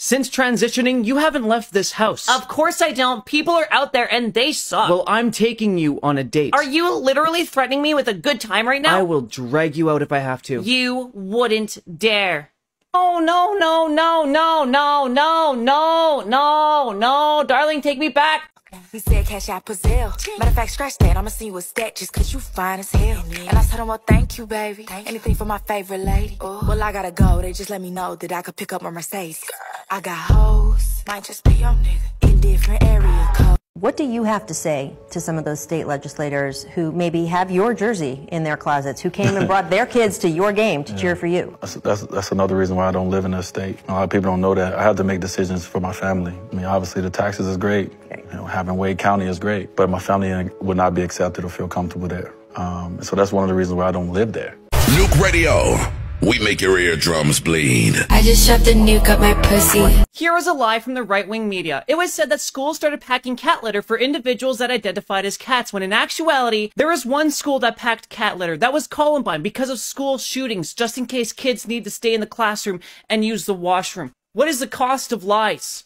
Since transitioning, you haven't left this house. Of course I don't. People are out there and they suck. Well, I'm taking you on a date. are you literally threatening me with a good time right now? I will drag you out if I have to. You wouldn't dare. Oh, no, no, no, no, no, no, no, no, no. Darling, take me back. He said cash out Brazil. Matter of fact, scratch that. I'ma see you with that just cause you fine as hell. And I told him, well, thank you, baby. Anything for my favorite lady. Well, I gotta go. They just let me know that I could pick up my Mercedes. I got hoes. Might just be your nigga. In different area codes. What do you have to say to some of those state legislators who maybe have your jersey in their closets, who came and brought their kids to your game to cheer for you? That's, that's, that's another reason why I don't live in this state. A lot of people don't know that. I have to make decisions for my family. I mean, obviously the taxes is great. You know, having Wade County is great, but my family would not be accepted or feel comfortable there. Um, so that's one of the reasons why I don't live there. Nuke Radio. We make your eardrums bleed. I just shoved a nuke up my pussy. Here was a lie from the right-wing media. It was said that schools started packing cat litter for individuals that identified as cats, when in actuality, there was one school that packed cat litter. That was Columbine because of school shootings, just in case kids need to stay in the classroom and use the washroom. What is the cost of lies?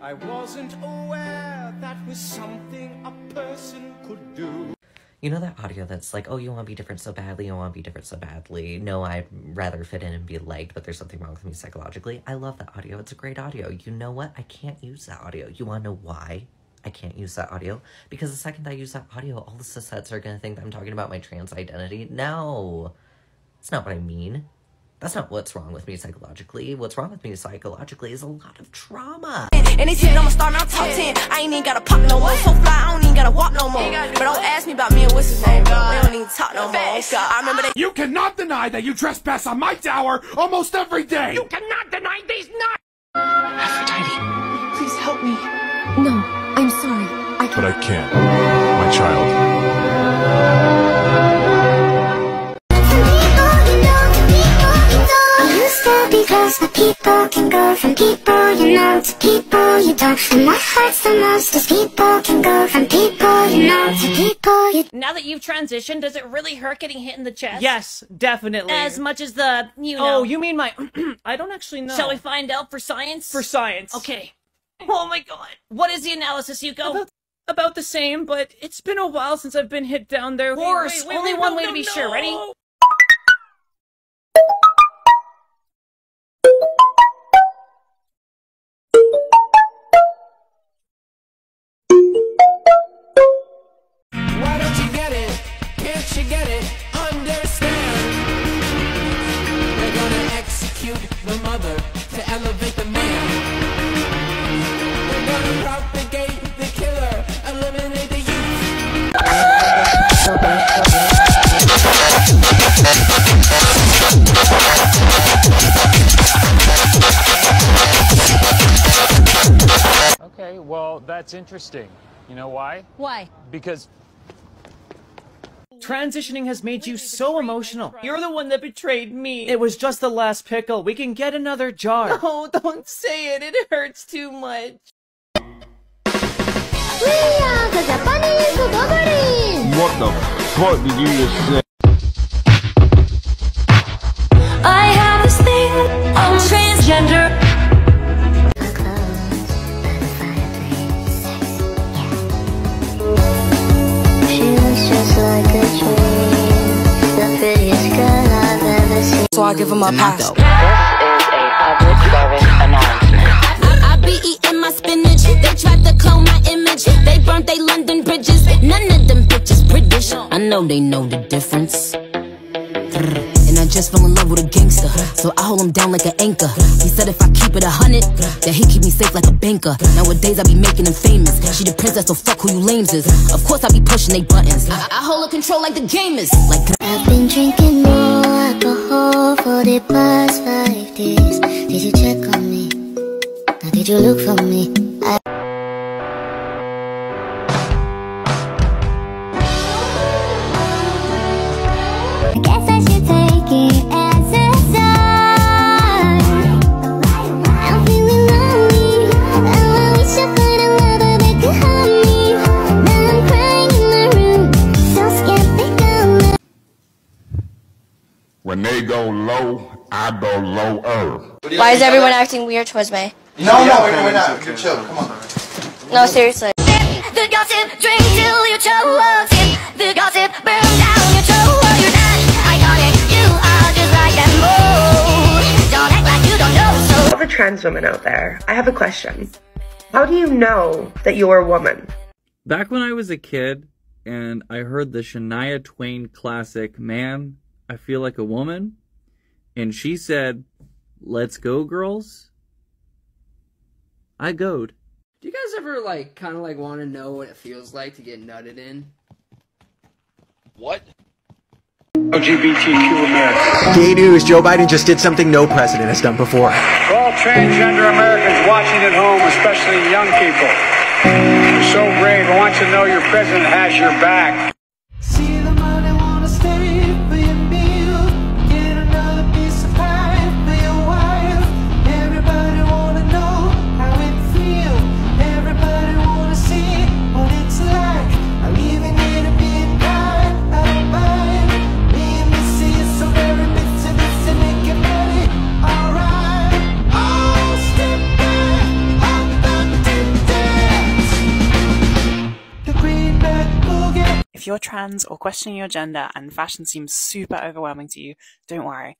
I wasn't aware that was something a person could do. You know that audio that's like, oh, you want to be different so badly, you want to be different so badly. No, I'd rather fit in and be liked, but there's something wrong with me psychologically. I love that audio. It's a great audio. You know what? I can't use that audio. You want to know why I can't use that audio? Because the second I use that audio, all the cishets are going to think I'm talking about my trans identity. No, that's not what I mean. That's not what's wrong with me psychologically. What's wrong with me psychologically is a lot of trauma. Anything, I'ma start my top 10. I ain't even gotta pop no more. So fly, I don't even gotta walk no more. But don't ask me about me and what's his name. Oh, we don't even talk no more. I remember they. You cannot deny that you trespass on my tower almost every day. You cannot deny these nuts! Aphrodite, please help me. No, I'm sorry. I can't. But I can't. My child. Because the people can go from people you know to people you don't And that hurts the most as people can go from people you know to people you Now that you've transitioned, does it really hurt getting hit in the chest? Yes, definitely. As much as the, you know. Oh, you mean my... I don't actually know. Shall we find out for science? For science. Okay. Oh my god. What is the analysis, Yuko? About, about the same, but it's been a while since I've been hit down there. Horse! Wait, wait, Only wait, one no, way no, to be no. sure. Ready? You get it? Understand? They're gonna execute the mother to elevate the man. They're gonna propagate the killer, eliminate the youth. Okay, well, that's interesting. You know why? Why? Because Transitioning has made you so emotional. You're the one that betrayed me. It was just the last pickle. We can get another jar. Oh, don't say it. It hurts too much. We are the Japanese. What the fuck did you just say? So I give him a pass. I be eating my spinach. They tried to clone my image. They burnt they London bridges. None of them bitches British. I know they know the difference. Just fell in love with a gangster. So I hold him down like an anchor. He said if I keep it a hundred, that he keep me safe like a banker. Nowadays I be making him famous. She the princess, so fuck who you lames is. Of course I be pushing they buttons. I, I hold her control like the gamers. Like I've been drinking more alcohol for the past five days. Did you check on me? Now did you look for me? When they go low, I go lower. Why is everyone acting weird towards me? No, no, we're, we're not. You're chill. Come on. No, seriously. The gossip, drink till you choke. Sip the gossip, burn down your throat. You're not iconic, you are just like them. Oh, don't act like you don't know. So All the trans women out there, I have a question. How do you know that you're a woman? Back when I was a kid and I heard the Shania Twain classic, Man, I Feel Like a Woman, and she said, Let's go, girls, I goed. Do you guys ever like kind of like want to know what it feels like to get nutted in? What? LGBTQ America. Gay news, Joe Biden just did something no president has done before. For all transgender Americans watching at home, especially young people, you're so brave. I want you to know your president has your back. If you're trans or questioning your gender and fashion seems super overwhelming to you, don't worry.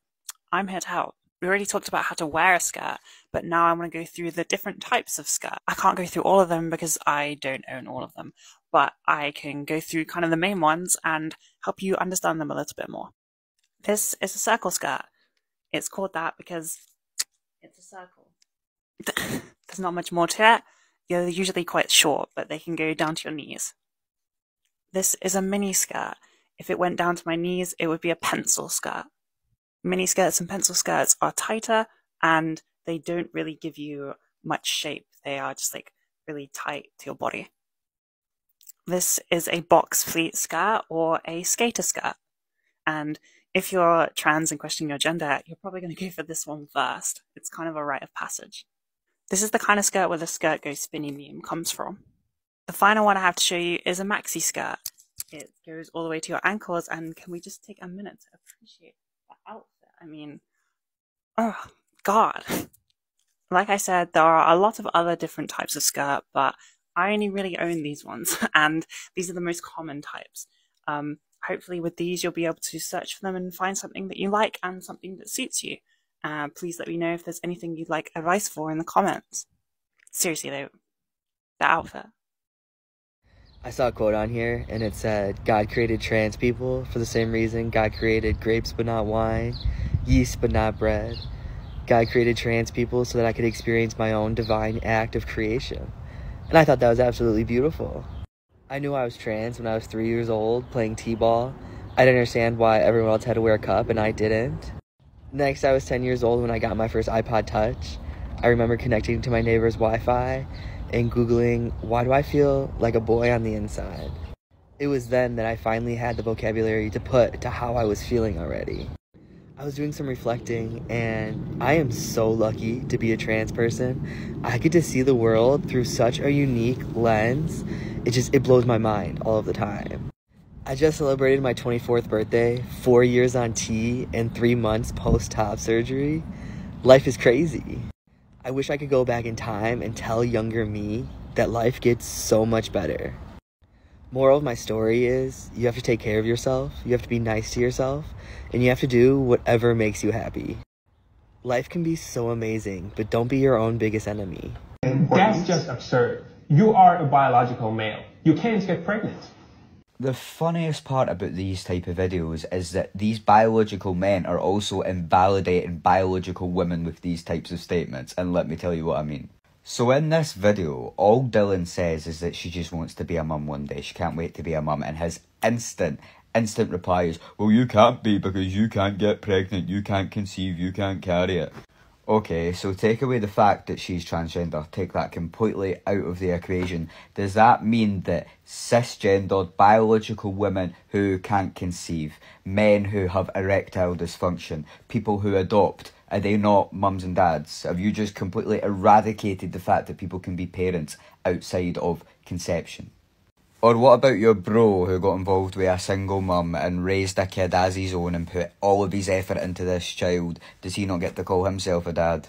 I'm here to help. We already talked about how to wear a skirt, but now I want to go through the different types of skirt. I can't go through all of them because I don't own all of them, but I can go through kind of the main ones and help you understand them a little bit more. This is a circle skirt. It's called that because it's a circle. There's not much more to it. They're usually quite short, but they can go down to your knees. This is a mini skirt. If it went down to my knees, it would be a pencil skirt. Mini skirts and pencil skirts are tighter and they don't really give you much shape. They are just like really tight to your body. This is a box pleat skirt or a skater skirt. And if you're trans and questioning your gender, you're probably going to go for this one first. It's kind of a rite of passage. This is the kind of skirt where the skirt goes spinny meme comes from. The final one I have to show you is a maxi skirt. It goes all the way to your ankles, and can we just take a minute to appreciate the outfit? I mean, oh, God. Like I said, there are a lot of other different types of skirt, but I only really own these ones, and these are the most common types. Um, hopefully, with these, you'll be able to search for them and find something that you like and something that suits you. Uh, please let me know if there's anything you'd like advice for in the comments. Seriously, though, the outfit. I saw a quote on here and it said, God created trans people for the same reason God created grapes but not wine, yeast but not bread. God created trans people so that I could experience my own divine act of creation. And I thought that was absolutely beautiful. I knew I was trans when I was three years old playing t ball. I didn't understand why everyone else had to wear a cup and I didn't. Next, I was 10 years old when I got my first iPod Touch. I remember connecting to my neighbor's Wi Fi and Googling, why do I feel like a boy on the inside? It was then that I finally had the vocabulary to put to how I was feeling already. I was doing some reflecting, and I am so lucky to be a trans person. I get to see the world through such a unique lens. It just it blows my mind all of the time. I just celebrated my 24th birthday, four years on T, and three months post top surgery. Life is crazy. I wish I could go back in time and tell younger me that life gets so much better. Moral of my story is you have to take care of yourself, you have to be nice to yourself, and you have to do whatever makes you happy. Life can be so amazing, but don't be your own biggest enemy. That's just absurd. You are a biological male. You can't get pregnant. The funniest part about these type of videos is that these biological men are also invalidating biological women with these types of statements, and let me tell you what I mean. So in this video, all Dylan says is that she just wants to be a mum one day. She can't wait to be a mum, and his instant, instant reply is, "Well, you can't be because you can't get pregnant, you can't conceive, you can't carry it." Okay, so take away the fact that she's transgender, take that completely out of the equation. Does that mean that cisgendered biological women who can't conceive, men who have erectile dysfunction, people who adopt, are they not mums and dads? Have you just completely eradicated the fact that people can be parents outside of conception? Or what about your bro who got involved with a single mum and raised a kid as his own and put all of his effort into this child? Does he not get to call himself a dad?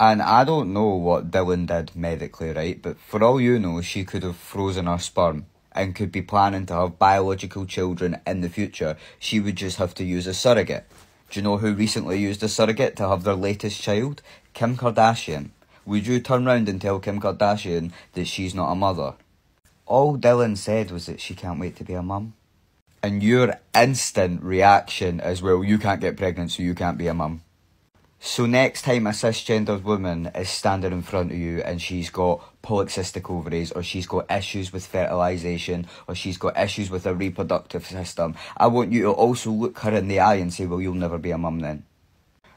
And I don't know what Dylan did medically, right? But for all you know, she could have frozen her sperm and could be planning to have biological children in the future. She would just have to use a surrogate. Do you know who recently used a surrogate to have their latest child? Kim Kardashian. Would you turn round and tell Kim Kardashian that she's not a mother? All Dylan said was that she can't wait to be a mum. And your instant reaction is, well, you can't get pregnant, so you can't be a mum. So next time a cisgendered woman is standing in front of you and she's got polycystic ovaries or she's got issues with fertilization or she's got issues with her reproductive system, I want you to also look her in the eye and say, well, you'll never be a mum then.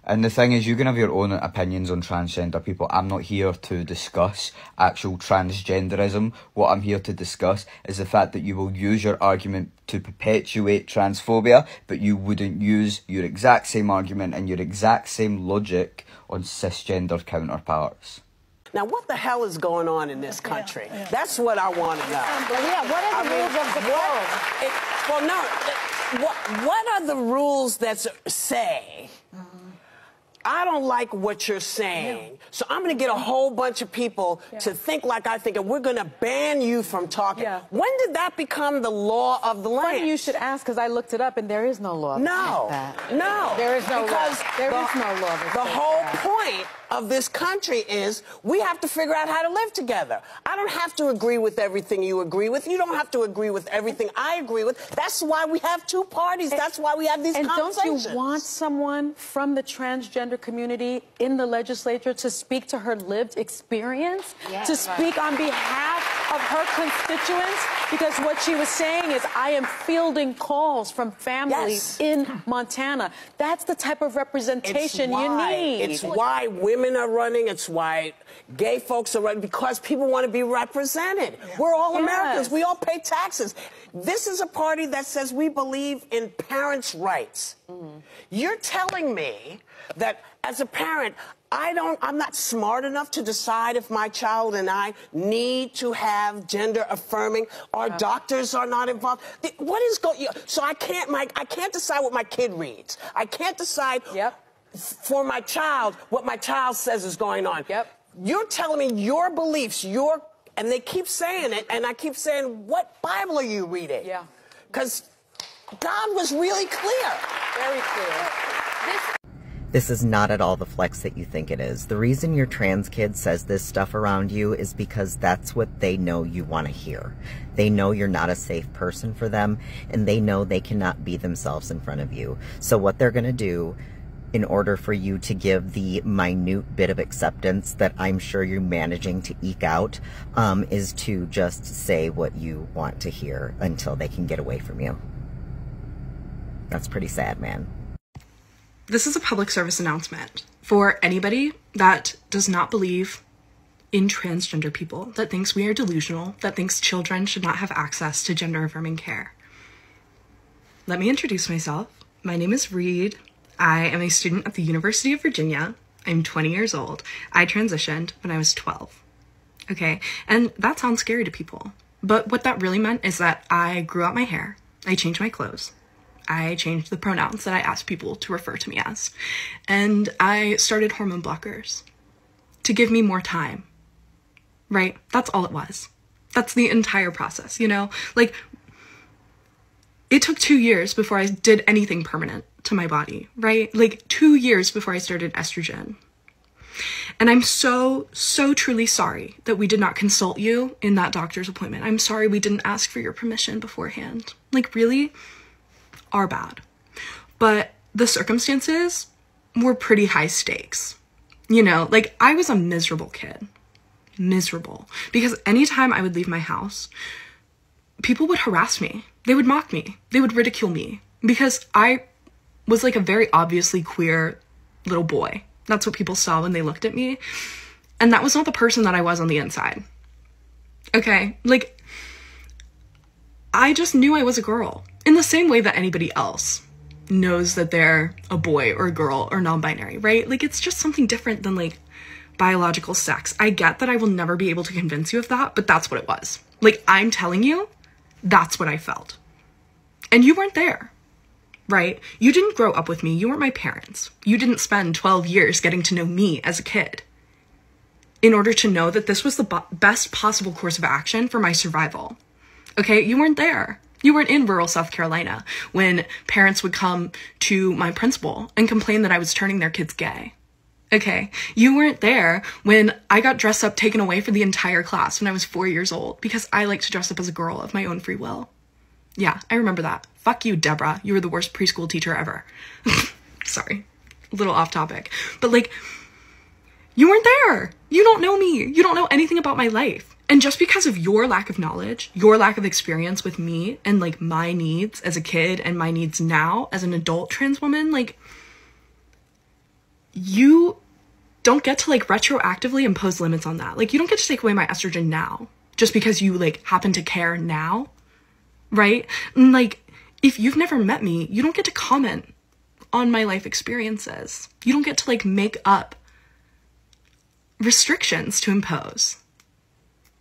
And the thing is, you can have your own opinions on transgender people. I'm not here to discuss actual transgenderism. What I'm here to discuss is the fact that you will use your argument to perpetuate transphobia, but you wouldn't use your exact same argument and your exact same logic on cisgender counterparts. Now, what the hell is going on in this country? That's what I want to know. Yeah, what are the I mean, rules of the what- code? it- well, no. it- What, what are the rules that s- say? Mm-hmm. I don't like what you're saying. So I'm going to get a whole bunch of people to think like I think, and we're going to ban you from talking. When did that become the law of the land? Funny you should ask because I looked it up and there is no law. No, like no. There is no because law. There the, is no law. The whole that. point of this country is we have to figure out how to live together. I don't have to agree with everything you agree with. You don't have to agree with everything I agree with. That's why we have two parties. That's why we have these And conversations. don't you want someone from the transgender community in the legislature to speak to her lived experience? To speak on behalf of her constituents? Because what she was saying is, I am fielding calls from families Yes. in Montana. That's the type of representation you need. It's why women are running. It's why gay folks are running because people want to be represented. We're all Yes. Americans. We all pay taxes. This is a party that says we believe in parents' rights. Mm-hmm. You're telling me that as a parent, I don't, I'm not smart enough to decide if my child and I need to have gender affirming. Our doctors are not involved. The- What is going? So I can't, my, I can't decide what my kid reads. I can't decide for my child what my child says is going on. Yep. You're telling me your beliefs, your, and they keep saying it, and I keep saying, what Bible are you reading? Yeah. Because God was really clear. Very clear. This is not at all the flex that you think it is. The reason your trans kid says this stuff around you is because that's what they know you want to hear. They know you're not a safe person for them, and they know they cannot be themselves in front of you. So what they're going to do in order for you to give the minute bit of acceptance that I'm sure you're managing to eke out, um, is to just say what you want to hear until they can get away from you. That's pretty sad, man. This is a public service announcement for anybody that does not believe in transgender people, that thinks we are delusional, that thinks children should not have access to gender affirming care. Let me introduce myself. My name is Reed. I am a student at the University of Virginia. I'm 20 years old. I transitioned when I was 12. Okay, and that sounds scary to people. But what that really meant is that I grew out my hair, I changed my clothes, I changed the pronouns that I asked people to refer to me as. And I started hormone blockers to give me more time. Right? That's all it was. That's the entire process, you know? Like, it took two years before I did anything permanent to my body, right? Like, two years before I started estrogen. And I'm so, so truly sorry that we did not consult you in that doctor's appointment. I'm sorry we didn't ask for your permission beforehand. Like, really? Are bad. But the circumstances were pretty high stakes. You know, like, I was a miserable kid. Miserable. Because anytime I would leave my house, people would harass me. They would mock me. They would ridicule me. Because I was like a very obviously queer little boy. That's what people saw when they looked at me. And that was not the person that I was on the inside. Okay? Like, I just knew I was a girl in the same way that anybody else knows that they're a boy or a girl or non binary, right? Like, it's just something different than like biological sex. I get that I will never be able to convince you of that, but that's what it was. Like, I'm telling you, that's what I felt. And you weren't there right? You didn't grow up with me. You weren't my parents. You didn't spend 12 years getting to know me as a kid. in order to know that this was the best possible course of action for my survival. Okay, you weren't there. You weren't in rural South Carolina when parents would come to my principal and complain that I was turning their kids gay. Okay, you weren't there when I got dressed up taken away for the entire class when I was four years old because I like to dress up as a girl of my own free will. Yeah, I remember that. Fuck you, Deborah. You were the worst preschool teacher ever. Sorry, a little off topic. But like, you weren't there. You don't know me. You don't know anything about my life. And just because of your lack of knowledge, your lack of experience with me and like my needs as a kid and my needs now as an adult trans woman, like, you don't get to like retroactively impose limits on that. Like, you don't get to take away my estrogen now just because you like happen to care now, right? And like, if you've never met me, you don't get to comment on my life experiences. You don't get to like make up restrictions to impose.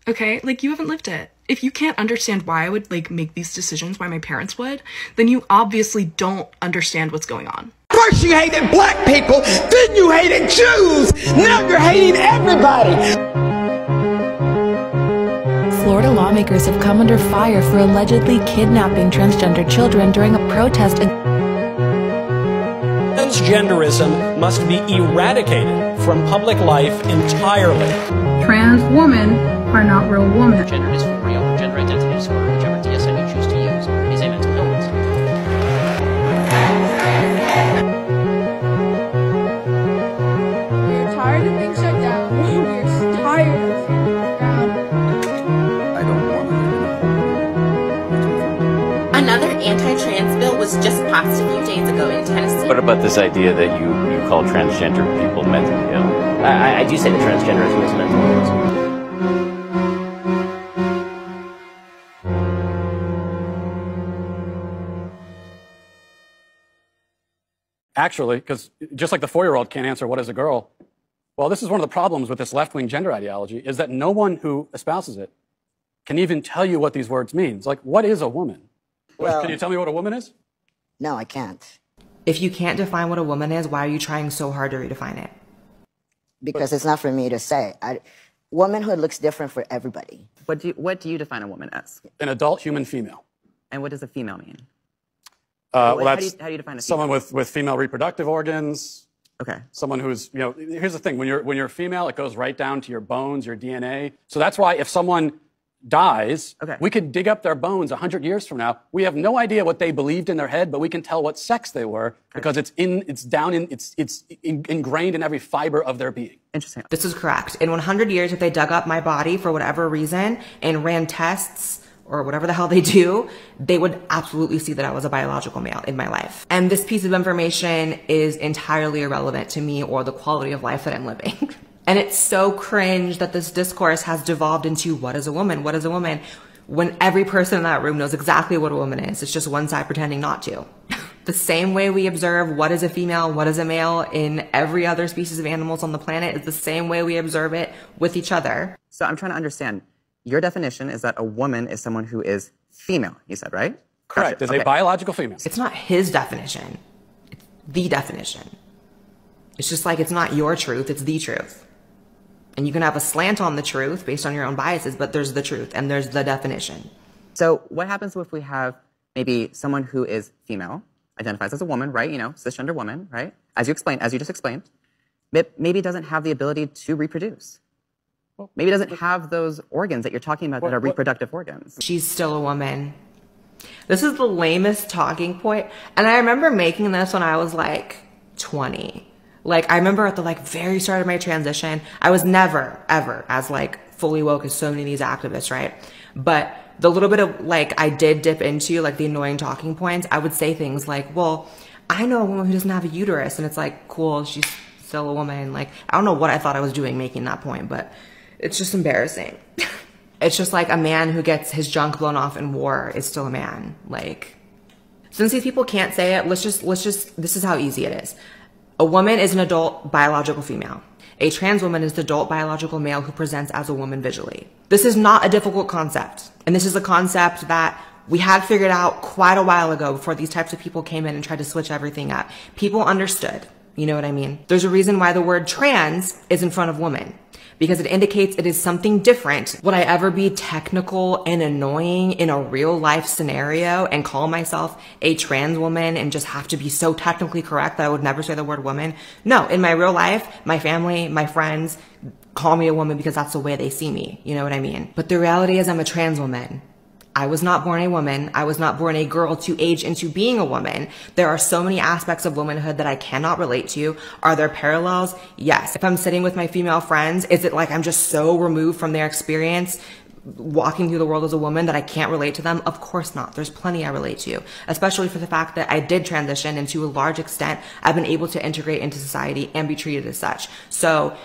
Okay? Like you haven't lived it. If you can't understand why I would like make these decisions, why my parents would, then you obviously don't understand what's going on. First you hated black people, then you hated Jews. Now you're hating everybody. Florida lawmakers have come under fire for allegedly kidnapping transgender children during a protest. ag- Transgenderism must be eradicated from public life entirely. Trans women are not real women. Gender dysphoria, gender identity disorder, whichever DSM you choose to use, is a mental illness. We're tired of being shut down. We're tired of being shut down. I don't want Another anti-trans bill was just passed a few days ago in Tennessee. What about this idea that you, you call transgender people mentally ill? I, I do say that transgenderism is a mental illness. Actually, because just like the four-year-old can't answer what is a girl, well, this is one of the problems with this left-wing gender ideology is that no one who espouses it can even tell you what these words mean. Like, what is a woman? Well- can you tell me what a woman is? No, I can't. If you can't define what a woman is, why are you trying so hard to redefine it? Because it's not for me to say. I, womanhood looks different for everybody. What do you, what do you define a woman as? An adult human female. And what does a female mean? Uh, What- well, how that's do you- how do you define a someone with, with female reproductive organs. Okay. Someone who's, you know, here's the thing. When you're, when you're a female, it goes right down to your bones, your DNA. So that's why if someone dies, okay. we could dig up their bones 100 years from now. We have no idea what they believed in their head, but we can tell what sex they were because it's in, it's down in, it's, it's in, ingrained in every fiber of their being. Interesting. This is correct. In 100 years, if they dug up my body for whatever reason and ran tests or whatever the hell they do, they would absolutely see that I was a biological male in my life. And this piece of information is entirely irrelevant to me or the quality of life that I'm living. and it's so cringe that this discourse has devolved into what is a woman? What is a woman? When every person in that room knows exactly what a woman is. It's just one side pretending not to. the same way we observe what is a female, what is a male in every other species of animals on the planet is the same way we observe it with each other. So I'm trying to understand. Your definition is that a woman is someone who is female, you said, right? Correct. Is Okay. a biological female. It's not his definition. It's the definition. It's just like it's not your truth, it's the truth. And you can have a slant on the truth based on your own biases, but there's the truth and there's the definition. So what happens if we have maybe someone who is female, identifies as a woman, right? You know, cisgender woman, right? As you explained, as you just explained, maybe doesn't have the ability to reproduce. Maybe doesn't have those organs that you're talking about that are reproductive organs. She's still a woman. This is the lamest talking point. And I remember making this when I was like 20. Like, I remember at the like very start of my transition, I was never, ever as like fully woke as so many of these activists, right? But the little bit of like I did dip into like the annoying talking points, I would say things like, well, I know a woman who doesn't have a uterus. And it's like, cool, she's still a woman. Like, I don't know what I thought I was doing making that point, but it's just embarrassing. it's just like a man who gets his junk blown off in war is still a man. Like, since these people can't say it, let's just, let's just, this is how easy it is. A woman is an adult biological female. A trans woman is the adult biological male who presents as a woman visually. This is not a difficult concept. And this is a concept that we had figured out quite a while ago before these types of people came in and tried to switch everything up. People understood. You know what I mean? There's a reason why the word trans is in front of woman. Because it indicates it is something different. Would I ever be technical and annoying in a real life scenario and call myself a trans woman and just have to be so technically correct that I would never say the word woman? No, in my real life, my family, my friends call me a woman because that's the way they see me. You know what I mean? But the reality is I'm a trans woman. I was not born a woman. I was not born a girl to age into being a woman. There are so many aspects of womanhood that I cannot relate to. Are there parallels? Yes. If I'm sitting with my female friends, is it like I'm just so removed from their experience walking through the world as a woman that I can't relate to them? Of course not. There's plenty I relate to, especially for the fact that I did transition and to a large extent, I've been able to integrate into society and be treated as such. So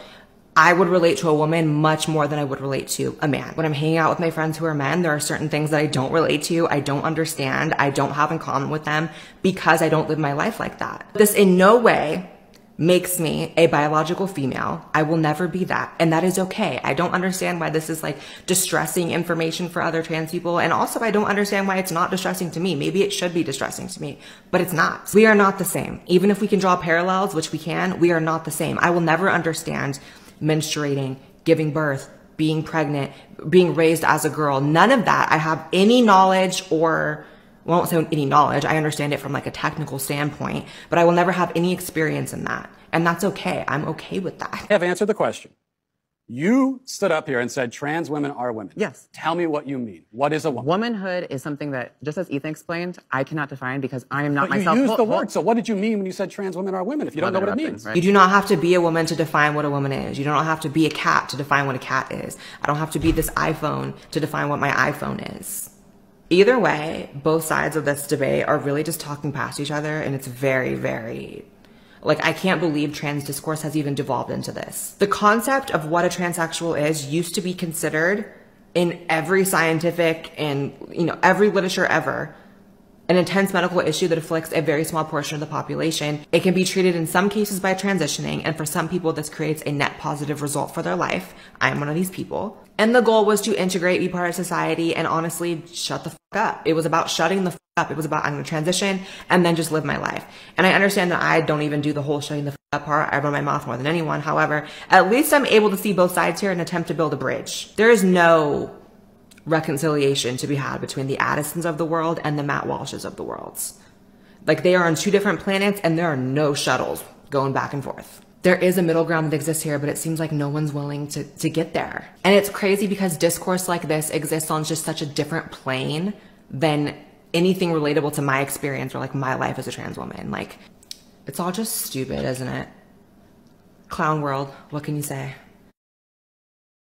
I would relate to a woman much more than I would relate to a man. When I'm hanging out with my friends who are men, there are certain things that I don't relate to, I don't understand, I don't have in common with them because I don't live my life like that. This in no way makes me a biological female. I will never be that. And that is okay. I don't understand why this is like distressing information for other trans people. And also I don't understand why it's not distressing to me. Maybe it should be distressing to me, but it's not. We are not the same. Even if we can draw parallels, which we can, we are not the same. I will never understand menstruating, giving birth, being pregnant, being raised as a girl. None of that I have any knowledge or well, I won't say any knowledge. I understand it from like a technical standpoint, but I will never have any experience in that. And that's okay. I'm okay with that. I have answered the question. You stood up here and said trans women are women. Yes. Tell me what you mean. What is a woman? Womanhood is something that, just as Ethan explained, I cannot define because I am not But you myself. used Hold- the hold- word. So what did you mean when you said trans women are women if you don't know what it means? Right. You do not have to be a woman to define what a woman is. You don't have to be a cat to define what a cat is. I don't have to be this iPhone to define what my iPhone is. Either way, both sides of this debate are really just talking past each other, and it's very, very like I can't believe trans discourse has even devolved into this. The concept of what a transsexual is used to be considered in every scientific and you know every literature ever an intense medical issue that afflicts a very small portion of the population. It can be treated in some cases by transitioning, and for some people, this creates a net positive result for their life. I am one of these people. And the goal was to integrate, be part of society, and honestly, shut the fuck up. It was about shutting the fuck up. It was about I'm gonna transition and then just live my life. And I understand that I don't even do the whole shutting the fuck up part. I run my mouth more than anyone. However, at least I'm able to see both sides here and attempt to build a bridge. There is no reconciliation to be had between the Addisons of the world and the Matt Walshes of the worlds. Like they are on two different planets and there are no shuttles going back and forth. There is a middle ground that exists here, but it seems like no one's willing to, to get there. And it's crazy because discourse like this exists on just such a different plane than anything relatable to my experience or like my life as a trans woman. Like, it's all just stupid, isn't it? Clown world, what can you say?